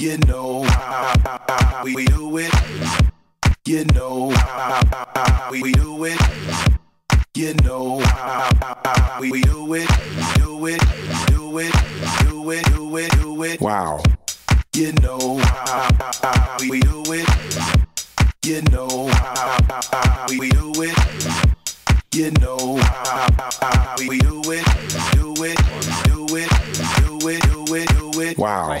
You know how we do it. You know how we do it. You know how we do it. Do it. Do it. Do it. Do it. Do it. Wow. You know how we do it. You know how we do it. You know how we do it. Do it. Do it. Do it. Do it. Do it. Wow.